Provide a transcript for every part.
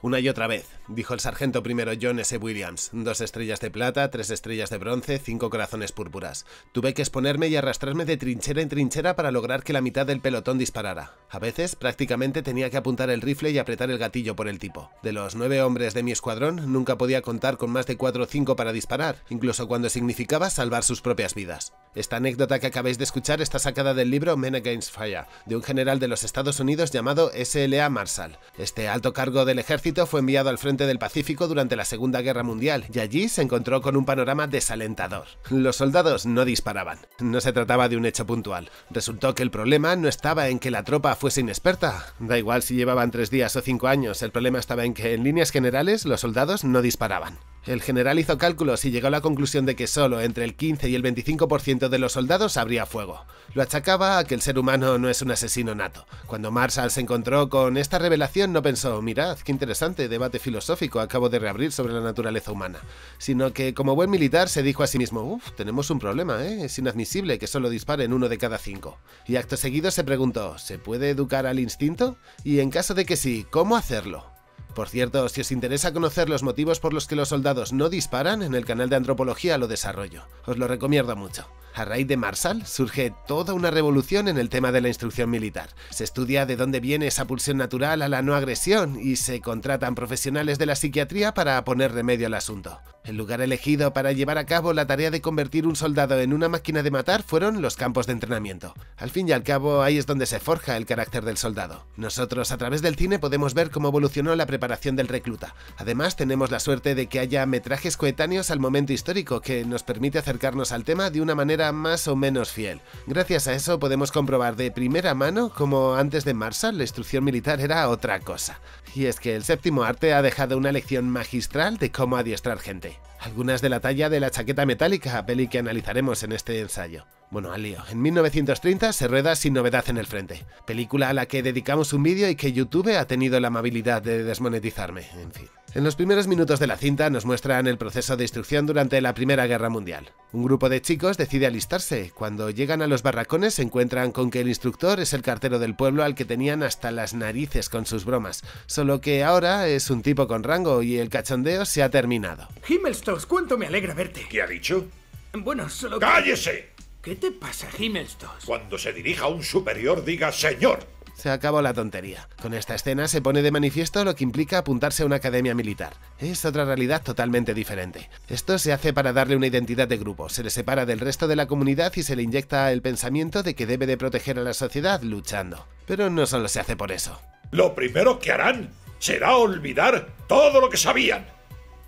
Una y otra vez, dijo el sargento primero John S. Williams. Dos estrellas de plata, tres estrellas de bronce, cinco corazones púrpuras. Tuve que exponerme y arrastrarme de trinchera en trinchera para lograr que la mitad del pelotón disparara. A veces, prácticamente tenía que apuntar el rifle y apretar el gatillo por el tipo. De los nueve hombres de mi escuadrón, nunca podía contar con más de cuatro o cinco para disparar, incluso cuando significaba salvar sus propias vidas. Esta anécdota que acabáis de escuchar está sacada del libro Men Against Fire, de un general de los Estados Unidos llamado S.L.A. Marshall. Este alto cargo del ejército fue enviado al frente del Pacífico durante la Segunda Guerra Mundial y allí se encontró con un panorama desalentador. Los soldados no disparaban. No se trataba de un hecho puntual. Resultó que el problema no estaba en que la tropa fuese inexperta. Da igual si llevaban tres días o cinco años, el problema estaba en que en líneas generales los soldados no disparaban. El general hizo cálculos y llegó a la conclusión de que solo entre el 15 y el 25% de los soldados habría fuego. Lo achacaba a que el ser humano no es un asesino nato. Cuando Marshall se encontró con esta revelación no pensó, mirad, qué interesante debate filosófico acabo de reabrir sobre la naturaleza humana, sino que como buen militar se dijo a sí mismo, uff, tenemos un problema, ¿eh? es inadmisible que solo disparen uno de cada cinco. Y acto seguido se preguntó, ¿se puede educar al instinto? Y en caso de que sí, ¿cómo hacerlo? Por cierto, si os interesa conocer los motivos por los que los soldados no disparan, en el canal de antropología lo desarrollo. Os lo recomiendo mucho. A raíz de Marshall surge toda una revolución en el tema de la instrucción militar. Se estudia de dónde viene esa pulsión natural a la no agresión y se contratan profesionales de la psiquiatría para poner remedio al asunto. El lugar elegido para llevar a cabo la tarea de convertir un soldado en una máquina de matar fueron los campos de entrenamiento. Al fin y al cabo, ahí es donde se forja el carácter del soldado. Nosotros, a través del cine, podemos ver cómo evolucionó la preparación del recluta. Además, tenemos la suerte de que haya metrajes coetáneos al momento histórico, que nos permite acercarnos al tema de una manera más o menos fiel. Gracias a eso podemos comprobar de primera mano cómo antes de Marshall la instrucción militar era otra cosa. Y es que el séptimo arte ha dejado una lección magistral de cómo adiestrar gente algunas de la talla de la chaqueta metálica, peli que analizaremos en este ensayo. Bueno, al lío. En 1930 se rueda Sin Novedad en el Frente, película a la que dedicamos un vídeo y que YouTube ha tenido la amabilidad de desmonetizarme, en fin. En los primeros minutos de la cinta nos muestran el proceso de instrucción durante la Primera Guerra Mundial. Un grupo de chicos decide alistarse. Cuando llegan a los barracones se encuentran con que el instructor es el cartero del pueblo al que tenían hasta las narices con sus bromas, solo que ahora es un tipo con rango y el cachondeo se ha terminado. Himmelstos, cuánto me alegra verte. ¿Qué ha dicho? Bueno, solo que... ¡Cállese! ¿Qué te pasa, Himmelstos? Cuando se dirija a un superior, diga señor. Se acabó la tontería. Con esta escena se pone de manifiesto lo que implica apuntarse a una academia militar. Es otra realidad totalmente diferente. Esto se hace para darle una identidad de grupo, se le separa del resto de la comunidad y se le inyecta el pensamiento de que debe de proteger a la sociedad luchando. Pero no solo se hace por eso. Lo primero que harán será olvidar todo lo que sabían.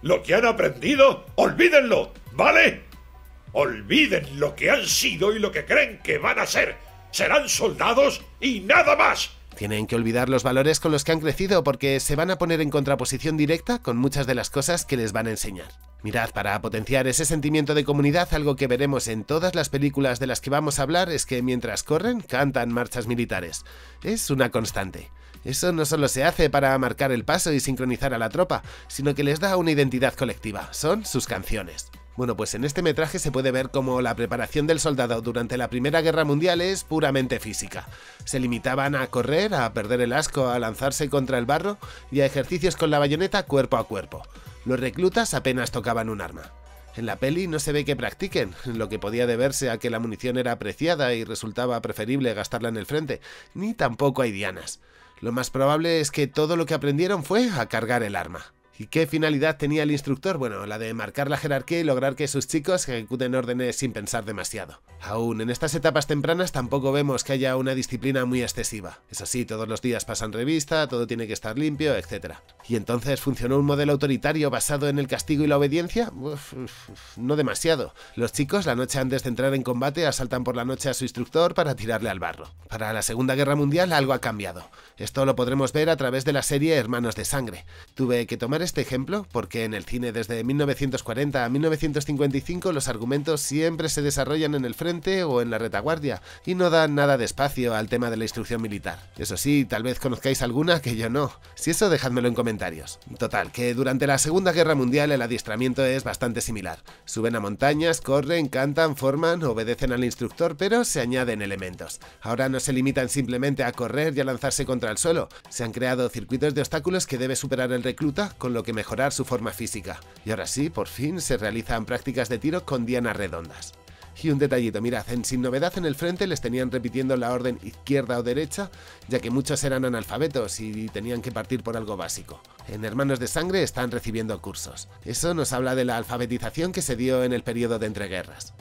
Lo que han aprendido, olvídenlo, ¿vale? Olviden lo que han sido y lo que creen que van a ser serán soldados y nada más. Tienen que olvidar los valores con los que han crecido porque se van a poner en contraposición directa con muchas de las cosas que les van a enseñar. Mirad, para potenciar ese sentimiento de comunidad, algo que veremos en todas las películas de las que vamos a hablar es que mientras corren, cantan marchas militares. Es una constante. Eso no solo se hace para marcar el paso y sincronizar a la tropa, sino que les da una identidad colectiva. Son sus canciones. Bueno, pues en este metraje se puede ver cómo la preparación del soldado durante la Primera Guerra Mundial es puramente física. Se limitaban a correr, a perder el asco, a lanzarse contra el barro y a ejercicios con la bayoneta cuerpo a cuerpo. Los reclutas apenas tocaban un arma. En la peli no se ve que practiquen, lo que podía deberse a que la munición era apreciada y resultaba preferible gastarla en el frente, ni tampoco hay dianas. Lo más probable es que todo lo que aprendieron fue a cargar el arma. ¿Y qué finalidad tenía el instructor? Bueno, la de marcar la jerarquía y lograr que sus chicos ejecuten órdenes sin pensar demasiado. Aún en estas etapas tempranas tampoco vemos que haya una disciplina muy excesiva. Eso sí, todos los días pasan revista, todo tiene que estar limpio, etc. ¿Y entonces funcionó un modelo autoritario basado en el castigo y la obediencia? no demasiado. Los chicos la noche antes de entrar en combate asaltan por la noche a su instructor para tirarle al barro. Para la Segunda Guerra Mundial algo ha cambiado. Esto lo podremos ver a través de la serie Hermanos de Sangre. Tuve que tomar este ejemplo porque en el cine desde 1940 a 1955 los argumentos siempre se desarrollan en el frente o en la retaguardia y no dan nada de espacio al tema de la instrucción militar. Eso sí, tal vez conozcáis alguna que yo no. Si eso dejádmelo en comentarios. Total, que durante la Segunda Guerra Mundial el adiestramiento es bastante similar. Suben a montañas, corren, cantan, forman, obedecen al instructor, pero se añaden elementos. Ahora no se limitan simplemente a correr y a lanzarse contra el suelo, se han creado circuitos de obstáculos que debe superar el recluta, con lo que mejorar su forma física. Y ahora sí, por fin, se realizan prácticas de tiro con dianas redondas. Y un detallito, mirad, en Sin Novedad en el frente les tenían repitiendo la orden izquierda o derecha, ya que muchos eran analfabetos y tenían que partir por algo básico. En Hermanos de Sangre están recibiendo cursos. Eso nos habla de la alfabetización que se dio en el periodo de entreguerras.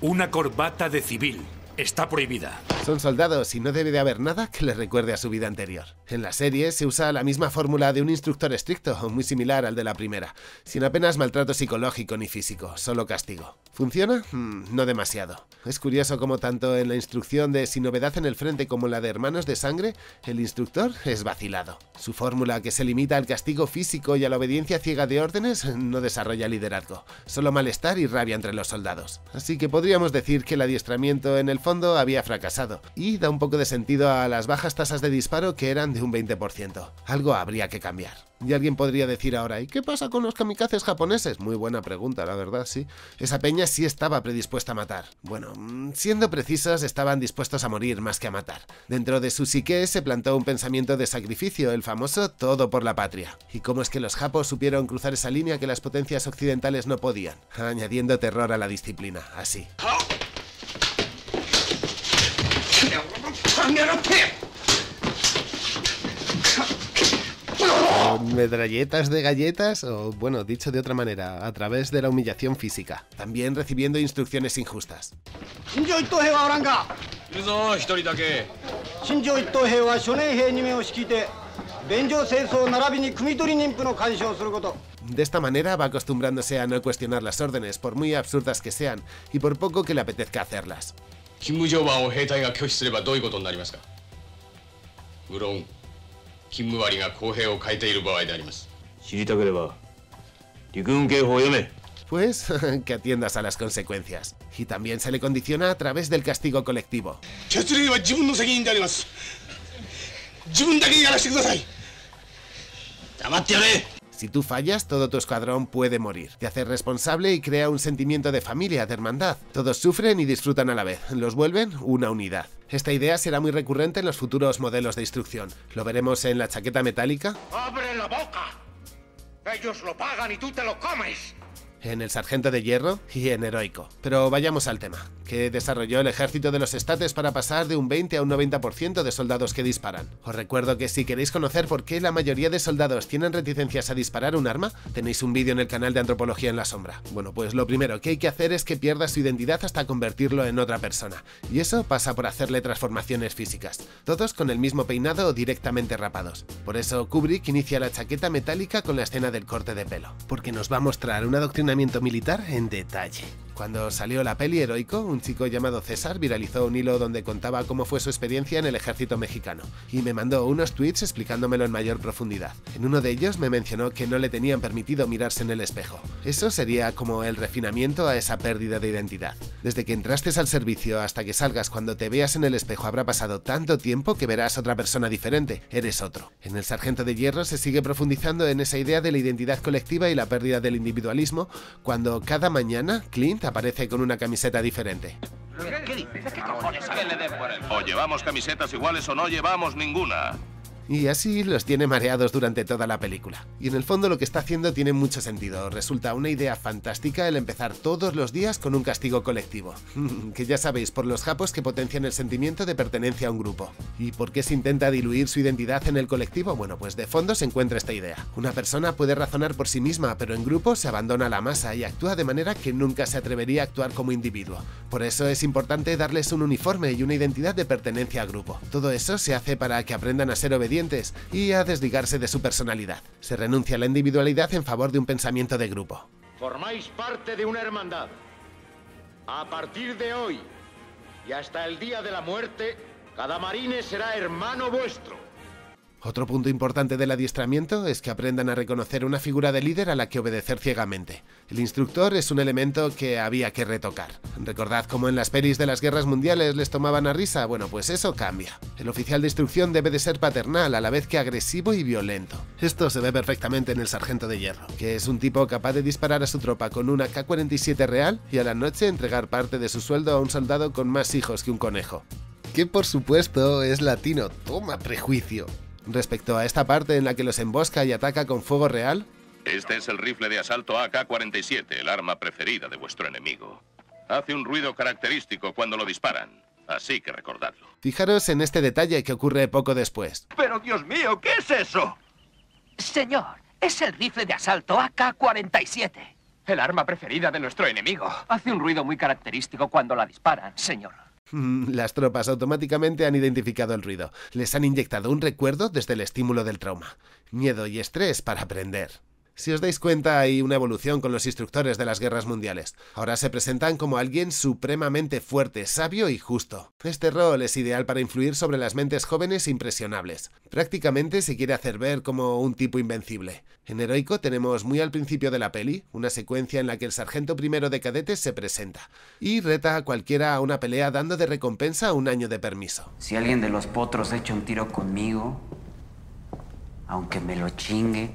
Una corbata de civil. Está prohibida. Son soldados y no debe de haber nada que les recuerde a su vida anterior. En la serie se usa la misma fórmula de un instructor estricto, muy similar al de la primera, sin apenas maltrato psicológico ni físico, solo castigo. ¿Funciona? Mm, no demasiado. Es curioso como tanto en la instrucción de Sin Novedad en el Frente como en la de Hermanos de Sangre, el instructor es vacilado. Su fórmula, que se limita al castigo físico y a la obediencia ciega de órdenes, no desarrolla liderazgo, solo malestar y rabia entre los soldados. Así que podríamos decir que el adiestramiento en el fondo había fracasado, y da un poco de sentido a las bajas tasas de disparo que eran de un 20%. Algo habría que cambiar. Y alguien podría decir ahora, ¿y qué pasa con los kamikazes japoneses? Muy buena pregunta, la verdad, sí. Esa peña sí estaba predispuesta a matar. Bueno, mm, siendo precisos, estaban dispuestos a morir más que a matar. Dentro de su psique se plantó un pensamiento de sacrificio, el famoso todo por la patria. ¿Y cómo es que los japos supieron cruzar esa línea que las potencias occidentales no podían? Añadiendo terror a la disciplina, así. Con metralletas de galletas o, bueno, dicho de otra manera, a través de la humillación física. También recibiendo instrucciones injustas. 新庄一等兵はおらんかいるぞ一人だけ新庄一等兵は諸年兵2名を率いて便所清掃並びに汲み取り妊婦の監視をすること De esta manera va acostumbrándose a no cuestionar las órdenes, por muy absurdas que sean, y por poco que le apetezca hacerlas. 勤務常番を兵隊が拒否すればどういうことになりますか無論 勤務割が公平を変えている場合であります知りたければ陸軍刑法を読め Pues que atiendas a las consecuencias. Y también se le condiciona a través del castigo colectivo. Si tú fallas, todo tu escuadrón puede morir. Te hace responsable y crea un sentimiento de familia, de hermandad. Todos sufren y disfrutan a la vez. Los vuelven una unidad. Esta idea será muy recurrente en los futuros modelos de instrucción. Lo veremos en la chaqueta metálica. ¡Abre la boca! Ellos lo pagan y tú te lo comes en el Sargento de Hierro y en Heroico. Pero vayamos al tema, que desarrolló el ejército de los estates para pasar de un 20 a un 90% de soldados que disparan. Os recuerdo que si queréis conocer por qué la mayoría de soldados tienen reticencias a disparar un arma, tenéis un vídeo en el canal de Antropología en la Sombra. Bueno, pues lo primero que hay que hacer es que pierda su identidad hasta convertirlo en otra persona. Y eso pasa por hacerle transformaciones físicas, todos con el mismo peinado o directamente rapados. Por eso Kubrick inicia la chaqueta metálica con la escena del corte de pelo, porque nos va a mostrar un militar en detalle. Cuando salió la peli Heroico, un chico llamado César viralizó un hilo donde contaba cómo fue su experiencia en el ejército mexicano, y me mandó unos tweets explicándomelo en mayor profundidad. En uno de ellos me mencionó que no le tenían permitido mirarse en el espejo. Eso sería como el refinamiento a esa pérdida de identidad. Desde que entraste al servicio hasta que salgas cuando te veas en el espejo habrá pasado tanto tiempo que verás otra persona diferente, eres otro. En el Sargento de Hierro se sigue profundizando en esa idea de la identidad colectiva y la pérdida del individualismo, cuando cada mañana Clint aparece con una camiseta diferente. O llevamos camisetas iguales o no llevamos ninguna. Y así los tiene mareados durante toda la película. Y en el fondo lo que está haciendo tiene mucho sentido. Resulta una idea fantástica el empezar todos los días con un castigo colectivo. que ya sabéis, por los japos que potencian el sentimiento de pertenencia a un grupo. ¿Y por qué se intenta diluir su identidad en el colectivo? Bueno, pues de fondo se encuentra esta idea. Una persona puede razonar por sí misma, pero en grupo se abandona la masa y actúa de manera que nunca se atrevería a actuar como individuo. Por eso es importante darles un uniforme y una identidad de pertenencia a grupo. Todo eso se hace para que aprendan a ser obedientes y a desligarse de su personalidad. Se renuncia a la individualidad en favor de un pensamiento de grupo. Formáis parte de una hermandad. A partir de hoy y hasta el día de la muerte, cada marine será hermano vuestro. Otro punto importante del adiestramiento es que aprendan a reconocer una figura de líder a la que obedecer ciegamente. El instructor es un elemento que había que retocar. Recordad cómo en las pelis de las guerras mundiales les tomaban a risa, bueno pues eso cambia. El oficial de instrucción debe de ser paternal a la vez que agresivo y violento. Esto se ve perfectamente en el sargento de hierro, que es un tipo capaz de disparar a su tropa con una K-47 real y a la noche entregar parte de su sueldo a un soldado con más hijos que un conejo. Que por supuesto es latino, toma prejuicio. Respecto a esta parte en la que los embosca y ataca con fuego real, Este es el rifle de asalto AK-47, el arma preferida de vuestro enemigo. Hace un ruido característico cuando lo disparan, así que recordadlo. fijaros en este detalle que ocurre poco después. Pero Dios mío, ¿qué es eso? Señor, es el rifle de asalto AK-47. El arma preferida de nuestro enemigo. Hace un ruido muy característico cuando la disparan, señor. Las tropas automáticamente han identificado el ruido. Les han inyectado un recuerdo desde el estímulo del trauma. Miedo y estrés para aprender. Si os dais cuenta, hay una evolución con los instructores de las guerras mundiales. Ahora se presentan como alguien supremamente fuerte, sabio y justo. Este rol es ideal para influir sobre las mentes jóvenes impresionables. Prácticamente se quiere hacer ver como un tipo invencible. En Heroico tenemos muy al principio de la peli una secuencia en la que el sargento primero de cadetes se presenta y reta a cualquiera a una pelea dando de recompensa un año de permiso. Si alguien de los potros echa un tiro conmigo, aunque me lo chingue,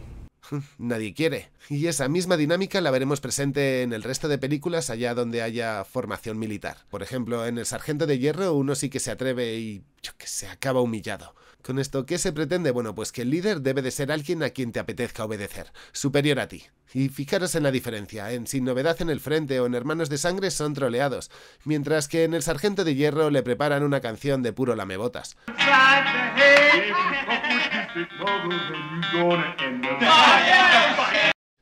Nadie quiere. Y esa misma dinámica la veremos presente en el resto de películas allá donde haya formación militar. Por ejemplo, en El Sargento de Hierro uno sí que se atreve y, yo que sé, acaba humillado. Con esto, ¿qué se pretende? Bueno, pues que el líder debe de ser alguien a quien te apetezca obedecer, superior a ti. Y fijaros en la diferencia, en Sin Novedad en el Frente o en Hermanos de Sangre son troleados, mientras que en El Sargento de Hierro le preparan una canción de puro lamebotas.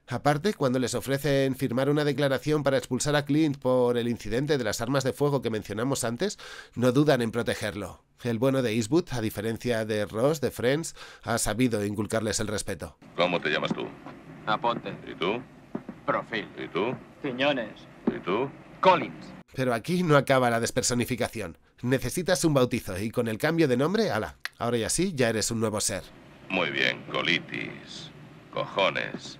Aparte, cuando les ofrecen firmar una declaración para expulsar a Clint por el incidente de las armas de fuego que mencionamos antes, no dudan en protegerlo. El bueno de Eastwood, a diferencia de Ross de Friends, ha sabido inculcarles el respeto. ¿Cómo te llamas tú? Aponte. ¿Y tú? Profil. ¿Y tú? Piñones. ¿Y tú? Collins. Pero aquí no acaba la despersonificación. Necesitas un bautizo y con el cambio de nombre, ala, ahora y así ya eres un nuevo ser. Muy bien, colitis. Cojones.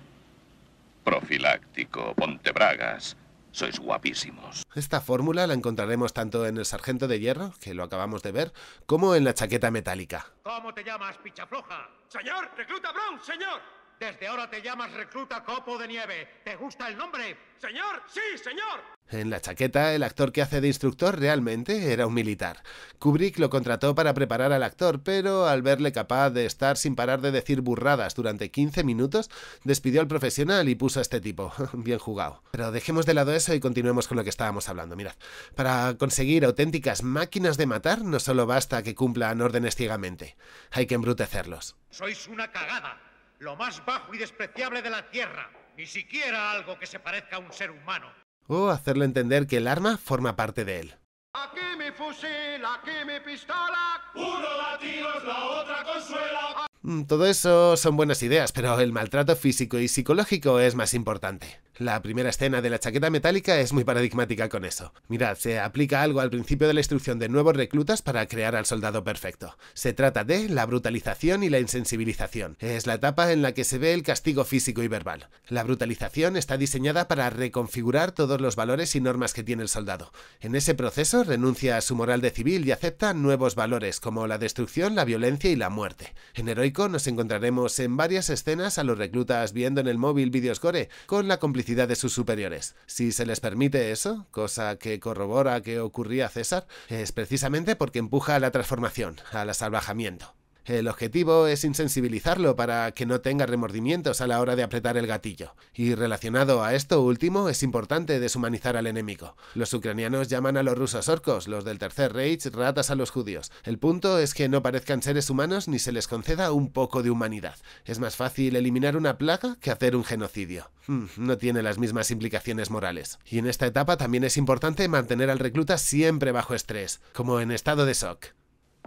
Profiláctico, pontebragas. Sois guapísimos. Esta fórmula la encontraremos tanto en el Sargento de Hierro, que lo acabamos de ver, como en la chaqueta metálica. ¿Cómo te llamas, pichafloja? Señor, recluta Brown, señor. Desde ahora te llamas recluta Copo de Nieve. ¿Te gusta el nombre? Señor, sí, señor. En la chaqueta, el actor que hace de instructor realmente era un militar. Kubrick lo contrató para preparar al actor, pero al verle capaz de estar sin parar de decir burradas durante 15 minutos, despidió al profesional y puso a este tipo. Bien jugado. Pero dejemos de lado eso y continuemos con lo que estábamos hablando. Mirad, para conseguir auténticas máquinas de matar, no solo basta que cumplan órdenes ciegamente, hay que embrutecerlos. Sois una cagada. Lo más bajo y despreciable de la Tierra. Ni siquiera algo que se parezca a un ser humano. O hacerle entender que el arma forma parte de él. Aquí mi fusil, aquí mi pistola. Uno da tiros, la otra consuela. Mm, Todo eso son buenas ideas, pero el maltrato físico y psicológico es más importante. La primera escena de la chaqueta metálica es muy paradigmática con eso. Mirad, se aplica algo al principio de la instrucción de nuevos reclutas para crear al soldado perfecto. Se trata de la brutalización y la insensibilización. Es la etapa en la que se ve el castigo físico y verbal. La brutalización está diseñada para reconfigurar todos los valores y normas que tiene el soldado. En ese proceso renuncia a su moral de civil y acepta nuevos valores como la destrucción, la violencia y la muerte. En nos encontraremos en varias escenas a los reclutas viendo en el móvil vídeos gore con la complicidad de sus superiores. Si se les permite eso, cosa que corrobora que ocurría a César, es precisamente porque empuja a la transformación, al asalvajamiento. El objetivo es insensibilizarlo para que no tenga remordimientos a la hora de apretar el gatillo. Y relacionado a esto último, es importante deshumanizar al enemigo. Los ucranianos llaman a los rusos orcos, los del Tercer Reich ratas a los judíos. El punto es que no parezcan seres humanos ni se les conceda un poco de humanidad. Es más fácil eliminar una plaga que hacer un genocidio. Hmm, no tiene las mismas implicaciones morales. Y en esta etapa también es importante mantener al recluta siempre bajo estrés, como en estado de shock.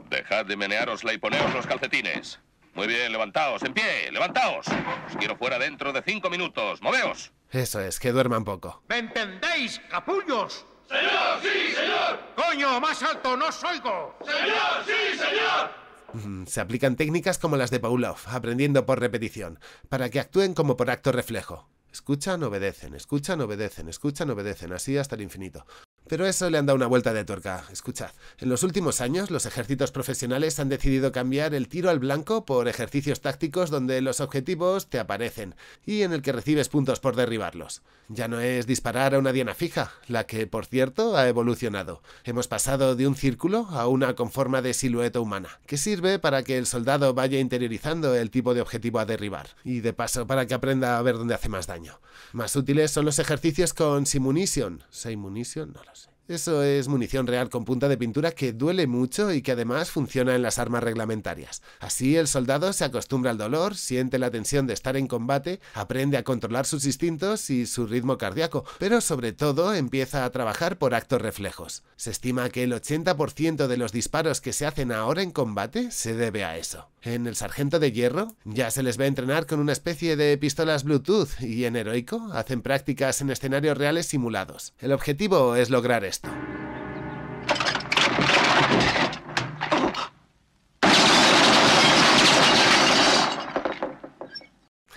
Dejad de menearosla y poneos los calcetines. Muy bien, levantaos, en pie, levantaos. Os quiero fuera dentro de cinco minutos. ¡Moveos! Eso es, que duerman poco. ¿Me entendéis, capullos? Señor, sí, señor. Coño, más alto, no os oigo. Señor, sí, señor. Mm, se aplican técnicas como las de Pavlov, aprendiendo por repetición, para que actúen como por acto reflejo. Escuchan, obedecen, escuchan, obedecen, escuchan, obedecen, así hasta el infinito. Pero eso le han dado una vuelta de tuerca. Escuchad, en los últimos años los ejércitos profesionales han decidido cambiar el tiro al blanco por ejercicios tácticos donde los objetivos te aparecen y en el que recibes puntos por derribarlos. Ya no es disparar a una diana fija, la que, por cierto, ha evolucionado. Hemos pasado de un círculo a una con forma de silueta humana, que sirve para que el soldado vaya interiorizando el tipo de objetivo a derribar, y de paso para que aprenda a ver dónde hace más daño. Más útiles son los ejercicios con Simunition. ¿Simunition? No lo. Eso es munición real con punta de pintura que duele mucho y que además funciona en las armas reglamentarias. Así el soldado se acostumbra al dolor, siente la tensión de estar en combate, aprende a controlar sus instintos y su ritmo cardíaco, pero sobre todo empieza a trabajar por actos reflejos. Se estima que el 80% de los disparos que se hacen ahora en combate se debe a eso. En el Sargento de Hierro ya se les ve entrenar con una especie de pistolas Bluetooth y en Heroico hacen prácticas en escenarios reales simulados. El objetivo es lograr esto. した。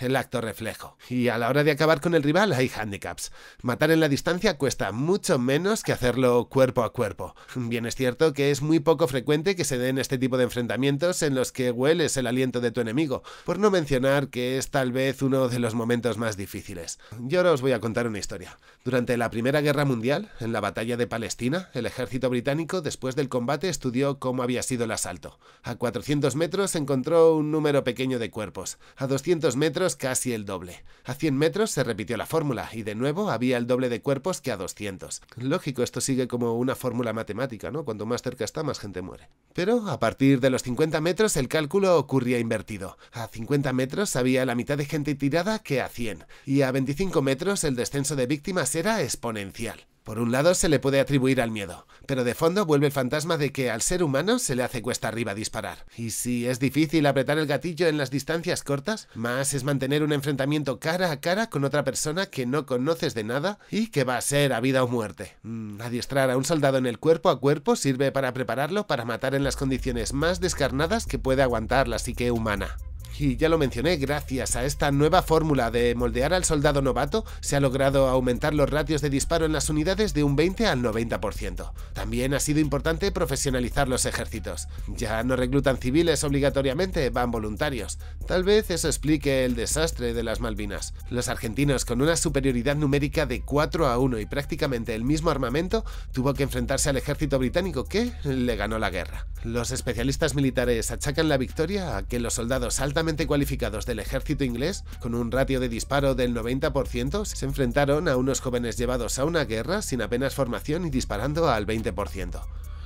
El acto reflejo. Y a la hora de acabar con el rival hay handicaps. Matar en la distancia cuesta mucho menos que hacerlo cuerpo a cuerpo. Bien es cierto que es muy poco frecuente que se den este tipo de enfrentamientos en los que hueles el aliento de tu enemigo, por no mencionar que es tal vez uno de los momentos más difíciles. Yo ahora os voy a contar una historia. Durante la Primera Guerra Mundial, en la batalla de Palestina, el ejército británico después del combate estudió cómo había sido el asalto. A 400 metros encontró un número pequeño de cuerpos. A 200 metros casi el doble. A 100 metros se repitió la fórmula y de nuevo había el doble de cuerpos que a 200. Lógico, esto sigue como una fórmula matemática, ¿no? Cuanto más cerca está, más gente muere. Pero a partir de los 50 metros el cálculo ocurría invertido. A 50 metros había la mitad de gente tirada que a 100 y a 25 metros el descenso de víctimas era exponencial. Por un lado se le puede atribuir al miedo, pero de fondo vuelve el fantasma de que al ser humano se le hace cuesta arriba disparar. Y si es difícil apretar el gatillo en las distancias cortas, más es mantener un enfrentamiento cara a cara con otra persona que no conoces de nada y que va a ser a vida o muerte. Mm, adiestrar a un soldado en el cuerpo a cuerpo sirve para prepararlo para matar en las condiciones más descarnadas que puede aguantar la psique humana. Y ya lo mencioné, gracias a esta nueva fórmula de moldear al soldado novato, se ha logrado aumentar los ratios de disparo en las unidades de un 20 al 90%. También ha sido importante profesionalizar los ejércitos. Ya no reclutan civiles obligatoriamente, van voluntarios. Tal vez eso explique el desastre de las Malvinas. Los argentinos, con una superioridad numérica de 4 a 1 y prácticamente el mismo armamento, tuvo que enfrentarse al ejército británico que le ganó la guerra. Los especialistas militares achacan la victoria a que los soldados saltan cualificados del ejército inglés, con un ratio de disparo del 90%, se enfrentaron a unos jóvenes llevados a una guerra sin apenas formación y disparando al 20%.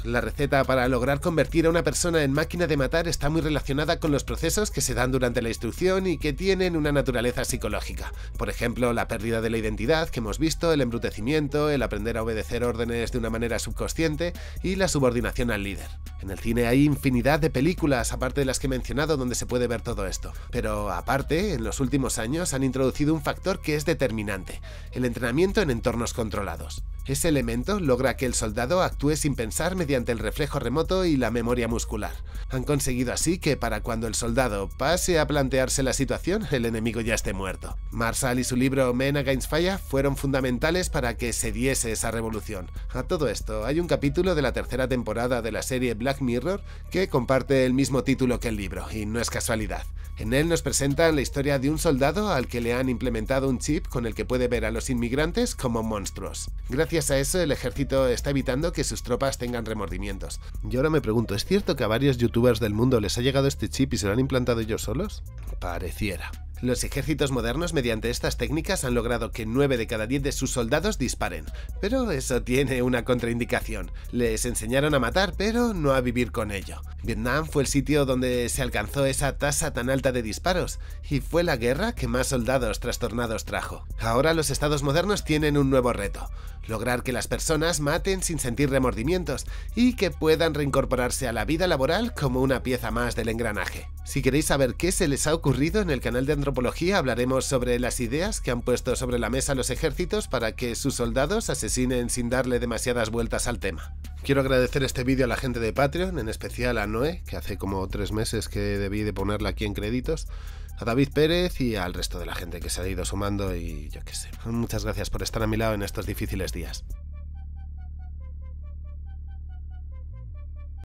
La receta para lograr convertir a una persona en máquina de matar está muy relacionada con los procesos que se dan durante la instrucción y que tienen una naturaleza psicológica. Por ejemplo, la pérdida de la identidad que hemos visto, el embrutecimiento, el aprender a obedecer órdenes de una manera subconsciente y la subordinación al líder. En el cine hay infinidad de películas, aparte de las que he mencionado, donde se puede ver todo esto. Pero aparte, en los últimos años han introducido un factor que es determinante, el entrenamiento en entornos controlados. Ese elemento logra que el soldado actúe sin pensar mediante el reflejo remoto y la memoria muscular. Han conseguido así que para cuando el soldado pase a plantearse la situación, el enemigo ya esté muerto. Marshall y su libro Men Against Fire fueron fundamentales para que se diese esa revolución. A todo esto, hay un capítulo de la tercera temporada de la serie Black Mirror que comparte el mismo título que el libro, y no es casualidad. En él nos presentan la historia de un soldado al que le han implementado un chip con el que puede ver a los inmigrantes como monstruos. Gracias a eso, el ejército está evitando que sus tropas tengan Y ahora me pregunto, ¿es cierto que a varios youtubers del mundo les ha llegado este chip y se lo han implantado ellos solos? Pareciera. Los ejércitos modernos mediante estas técnicas han logrado que 9 de cada 10 de sus soldados disparen, pero eso tiene una contraindicación. Les enseñaron a matar, pero no a vivir con ello. Vietnam fue el sitio donde se alcanzó esa tasa tan alta de disparos, y fue la guerra que más soldados trastornados trajo. Ahora los estados modernos tienen un nuevo reto, lograr que las personas maten sin sentir remordimientos y que puedan reincorporarse a la vida laboral como una pieza más del engranaje. Si queréis saber qué se les ha ocurrido en el canal de antropología hablaremos sobre las ideas que han puesto sobre la mesa los ejércitos para que sus soldados asesinen sin darle demasiadas vueltas al tema. Quiero agradecer este vídeo a la gente de Patreon, en especial a Noé, que hace como tres meses que debí de ponerla aquí en créditos, a David Pérez y al resto de la gente que se ha ido sumando y yo qué sé. Muchas gracias por estar a mi lado en estos difíciles días.